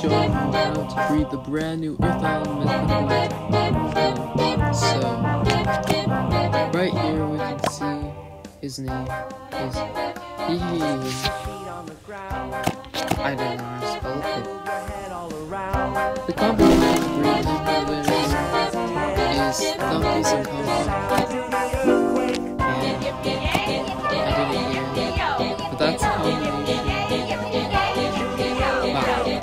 shown how to breathe the brand new earth element So, right here we can see his name is Hyehehe. I don't know how to spell it. The compliment of breathing is thumpies and combo. And I didn't hear but that's how